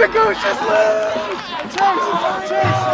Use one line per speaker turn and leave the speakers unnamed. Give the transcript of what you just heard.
the goose is loose! Chase! Chase!